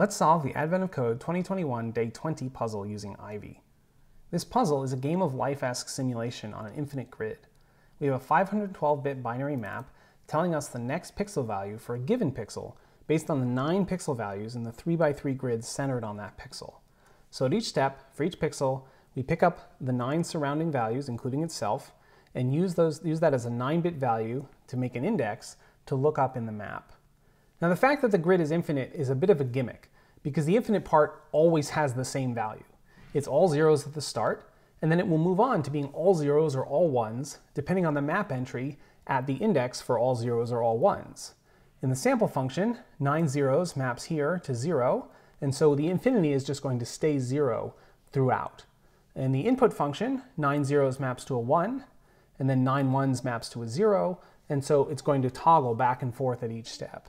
Let's solve the Advent of Code 2021 Day 20 puzzle using Ivy. This puzzle is a game of life-esque simulation on an infinite grid. We have a 512-bit binary map telling us the next pixel value for a given pixel based on the nine pixel values in the 3x3 grid centered on that pixel. So at each step, for each pixel, we pick up the nine surrounding values, including itself, and use, those, use that as a 9-bit value to make an index to look up in the map. Now the fact that the grid is infinite is a bit of a gimmick because the infinite part always has the same value. It's all zeros at the start, and then it will move on to being all zeros or all ones, depending on the map entry at the index for all zeros or all ones. In the sample function, 9 zeros maps here to 0, and so the infinity is just going to stay 0 throughout. In the input function, 9 zeros maps to a 1, and then nine ones maps to a 0, and so it's going to toggle back and forth at each step.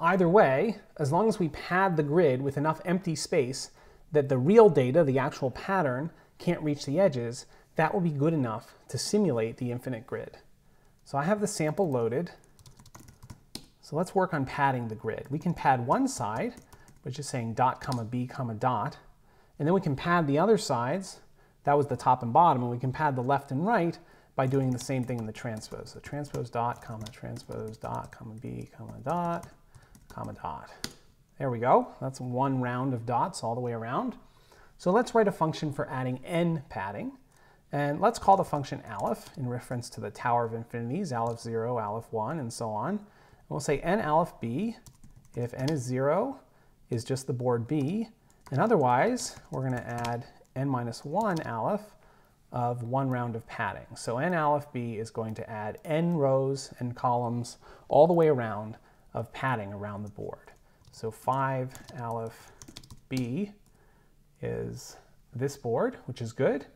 Either way, as long as we pad the grid with enough empty space that the real data, the actual pattern, can't reach the edges, that will be good enough to simulate the infinite grid. So I have the sample loaded. So let's work on padding the grid. We can pad one side, which is saying dot comma b comma dot, and then we can pad the other sides. That was the top and bottom, and we can pad the left and right by doing the same thing in the transpose. So transpose dot comma transpose dot comma b comma dot comma dot. There we go. That's one round of dots all the way around. So let's write a function for adding n padding. And let's call the function aleph in reference to the Tower of Infinities, aleph 0, aleph 1, and so on. And we'll say n aleph b, if n is 0, is just the board b. And otherwise, we're going to add n minus 1 aleph of one round of padding. So n aleph b is going to add n rows and columns all the way around of padding around the board. So 5 aleph b is this board, which is good.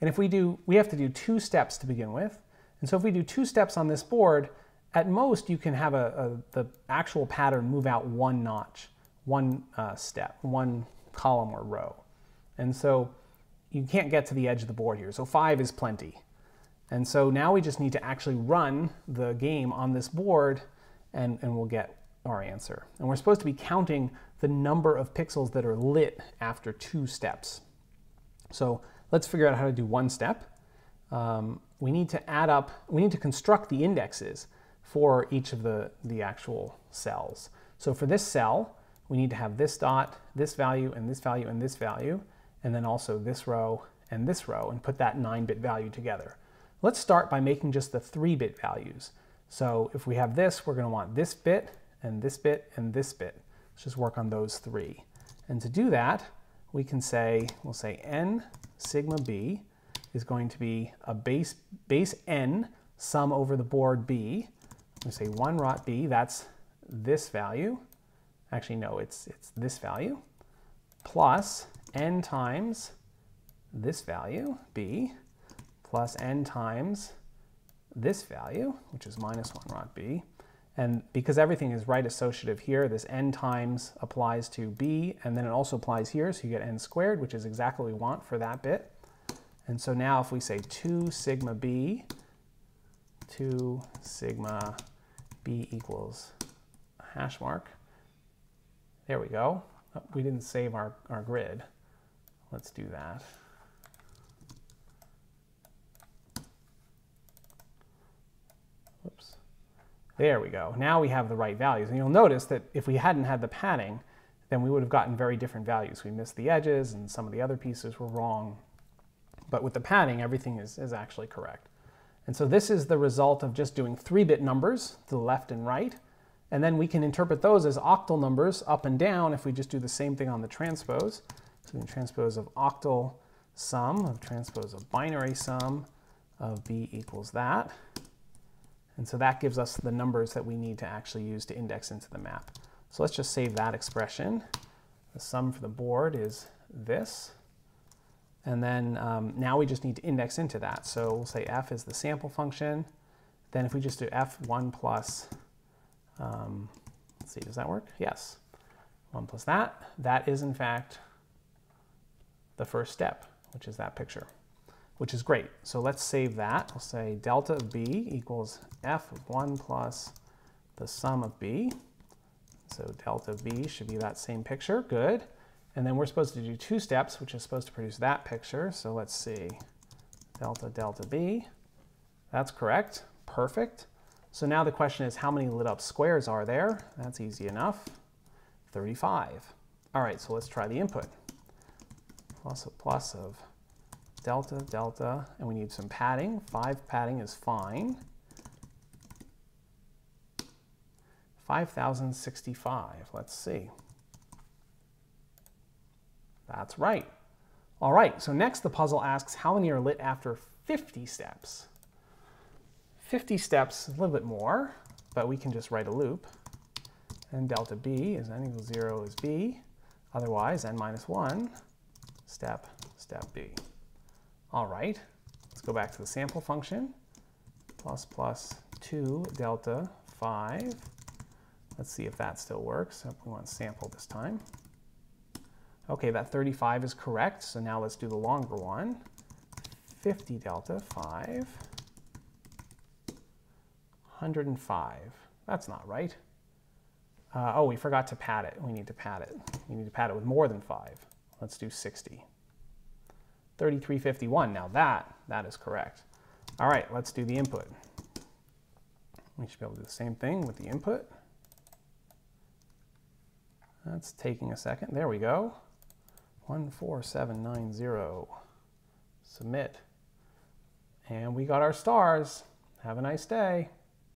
And if we do, we have to do two steps to begin with. And so if we do two steps on this board, at most you can have a, a the actual pattern move out one notch, one uh, step, one column or row. And so you can't get to the edge of the board here. So five is plenty. And so now we just need to actually run the game on this board and, and we'll get our answer. And we're supposed to be counting the number of pixels that are lit after two steps. So let's figure out how to do one step. Um, we need to add up, we need to construct the indexes for each of the, the actual cells. So for this cell, we need to have this dot, this value, and this value, and this value, and then also this row and this row, and put that 9-bit value together. Let's start by making just the 3-bit values. So if we have this, we're going to want this bit, and this bit, and this bit. Let's just work on those three. And to do that, we can say, we'll say n sigma b is going to be a base, base n sum over the board b. We say 1 rot b, that's this value. Actually, no, it's, it's this value, plus n times this value, b, plus n times this value, which is minus 1 rot b. And because everything is right associative here, this n times applies to b, and then it also applies here, so you get n squared, which is exactly what we want for that bit. And so now if we say 2 sigma b, 2 sigma b equals hash mark, there we go. Oh, we didn't save our, our grid. Let's do that. Whoops. There we go. Now we have the right values. And you'll notice that if we hadn't had the padding, then we would have gotten very different values. We missed the edges and some of the other pieces were wrong. But with the padding, everything is, is actually correct. And so this is the result of just doing 3-bit numbers to the left and right. And then we can interpret those as octal numbers up and down if we just do the same thing on the transpose. So the transpose of octal sum, of transpose of binary sum of b equals that. And so that gives us the numbers that we need to actually use to index into the map. So let's just save that expression. The sum for the board is this. And then um, now we just need to index into that. So we'll say f is the sample function. Then if we just do f1 plus, um, let's see, does that work? Yes. 1 plus that, that is in fact the first step, which is that picture which is great. So let's save that. We'll say delta of b equals f of 1 plus the sum of b. So delta B should be that same picture, good. And then we're supposed to do two steps, which is supposed to produce that picture. So let's see, delta delta B, that's correct, perfect. So now the question is how many lit up squares are there? That's easy enough, 35. All right, so let's try the input. Plus a plus of delta, delta, and we need some padding. Five padding is fine. 5,065, let's see. That's right. All right, so next the puzzle asks how many are lit after 50 steps. 50 steps, a little bit more, but we can just write a loop. And delta b is n equals 0 is b. Otherwise, n minus 1, step, step b. All right, let's go back to the sample function. Plus plus 2 delta 5. Let's see if that still works. We want sample this time. Okay, that 35 is correct, so now let's do the longer one. 50 delta 5. 105. That's not right. Uh, oh, we forgot to pad it. We need to pad it. We need to pad it with more than 5. Let's do 60. 3351. Now that, that is correct. All right, let's do the input. We should be able to do the same thing with the input. That's taking a second. There we go. 14790. Submit. And we got our stars. Have a nice day.